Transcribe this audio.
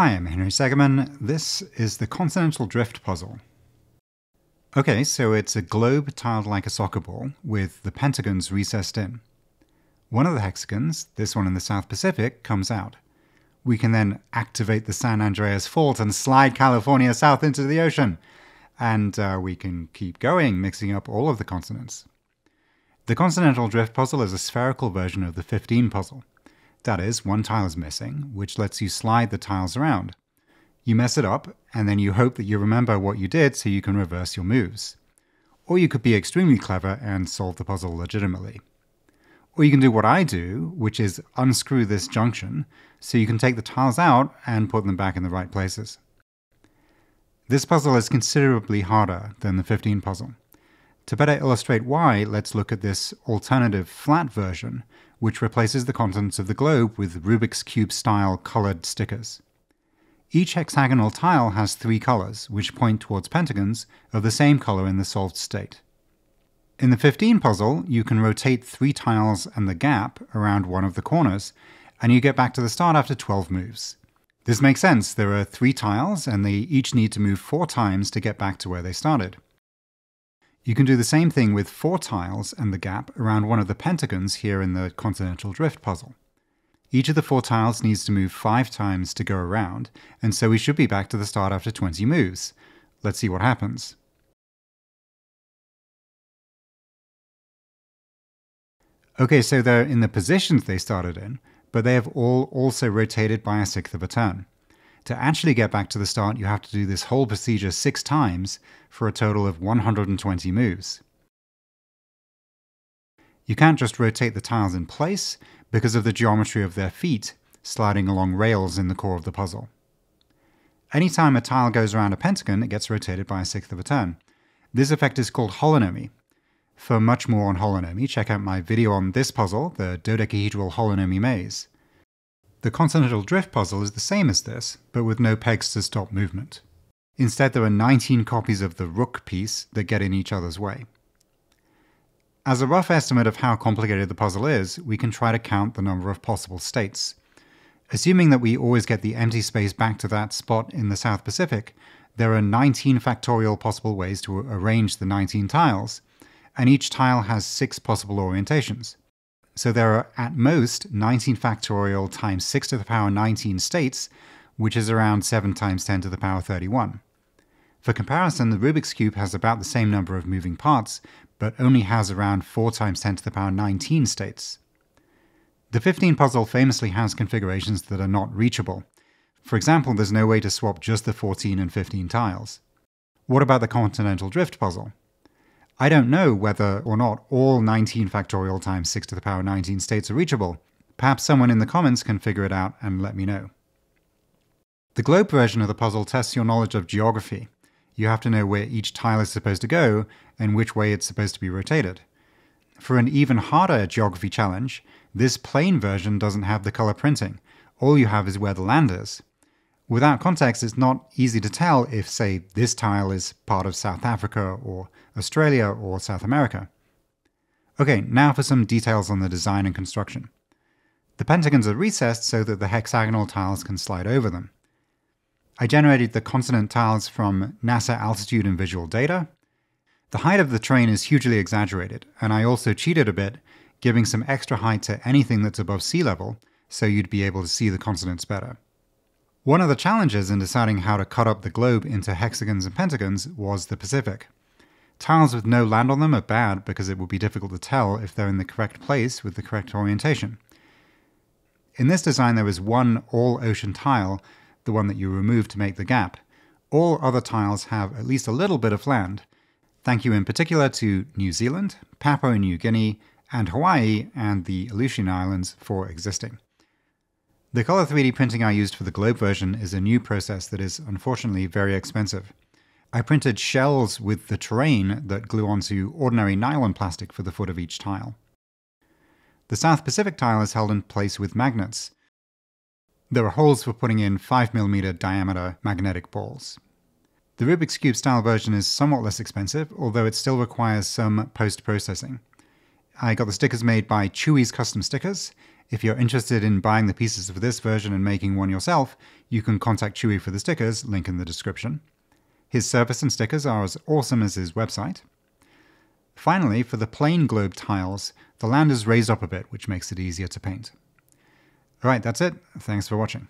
Hi, I'm Henry Segerman. This is the Continental Drift Puzzle. Okay, so it's a globe tiled like a soccer ball, with the pentagons recessed in. One of the hexagons, this one in the South Pacific, comes out. We can then activate the San Andreas Fault and slide California south into the ocean. And uh, we can keep going, mixing up all of the continents. The Continental Drift Puzzle is a spherical version of the 15 puzzle. That is, one tile is missing, which lets you slide the tiles around. You mess it up, and then you hope that you remember what you did so you can reverse your moves. Or you could be extremely clever and solve the puzzle legitimately. Or you can do what I do, which is unscrew this junction so you can take the tiles out and put them back in the right places. This puzzle is considerably harder than the 15 puzzle. To better illustrate why, let's look at this alternative flat version, which replaces the contents of the globe with Rubik's Cube style colored stickers. Each hexagonal tile has three colors, which point towards pentagons of the same color in the solved state. In the 15 puzzle, you can rotate three tiles and the gap around one of the corners, and you get back to the start after 12 moves. This makes sense, there are three tiles, and they each need to move four times to get back to where they started. You can do the same thing with four tiles and the gap around one of the pentagons here in the Continental Drift puzzle. Each of the four tiles needs to move five times to go around, and so we should be back to the start after 20 moves. Let's see what happens. Okay, so they're in the positions they started in, but they have all also rotated by a sixth of a turn. To actually get back to the start, you have to do this whole procedure six times for a total of 120 moves. You can't just rotate the tiles in place because of the geometry of their feet sliding along rails in the core of the puzzle. Anytime a tile goes around a pentagon, it gets rotated by a sixth of a turn. This effect is called holonomy. For much more on holonomy, check out my video on this puzzle, the dodecahedral holonomy maze. The continental drift puzzle is the same as this, but with no pegs to stop movement. Instead, there are 19 copies of the rook piece that get in each other's way. As a rough estimate of how complicated the puzzle is, we can try to count the number of possible states. Assuming that we always get the empty space back to that spot in the South Pacific, there are 19 factorial possible ways to arrange the 19 tiles, and each tile has six possible orientations. So there are at most 19 factorial times 6 to the power 19 states, which is around 7 times 10 to the power 31. For comparison, the Rubik's Cube has about the same number of moving parts, but only has around 4 times 10 to the power 19 states. The 15 puzzle famously has configurations that are not reachable. For example, there's no way to swap just the 14 and 15 tiles. What about the Continental Drift puzzle? I don't know whether or not all 19 factorial times 6 to the power 19 states are reachable. Perhaps someone in the comments can figure it out and let me know. The globe version of the puzzle tests your knowledge of geography. You have to know where each tile is supposed to go and which way it's supposed to be rotated. For an even harder geography challenge, this plain version doesn't have the color printing. All you have is where the land is. Without context, it's not easy to tell if, say, this tile is part of South Africa or Australia or South America. Okay, now for some details on the design and construction. The pentagons are recessed so that the hexagonal tiles can slide over them. I generated the continent tiles from NASA altitude and visual data. The height of the train is hugely exaggerated, and I also cheated a bit, giving some extra height to anything that's above sea level, so you'd be able to see the continents better. One of the challenges in deciding how to cut up the globe into hexagons and pentagons was the Pacific. Tiles with no land on them are bad because it would be difficult to tell if they're in the correct place with the correct orientation. In this design there is one all-ocean tile, the one that you remove to make the gap. All other tiles have at least a little bit of land. Thank you in particular to New Zealand, Papua New Guinea, and Hawaii and the Aleutian Islands for existing. The Color 3D printing I used for the globe version is a new process that is unfortunately very expensive. I printed shells with the terrain that glue onto ordinary nylon plastic for the foot of each tile. The South Pacific tile is held in place with magnets. There are holes for putting in 5mm diameter magnetic balls. The Rubik's Cube style version is somewhat less expensive, although it still requires some post-processing. I got the stickers made by Chewy's Custom Stickers. If you're interested in buying the pieces for this version and making one yourself, you can contact Chewy for the stickers, link in the description. His service and stickers are as awesome as his website. Finally, for the plain globe tiles, the land is raised up a bit, which makes it easier to paint. Alright, that's it. Thanks for watching.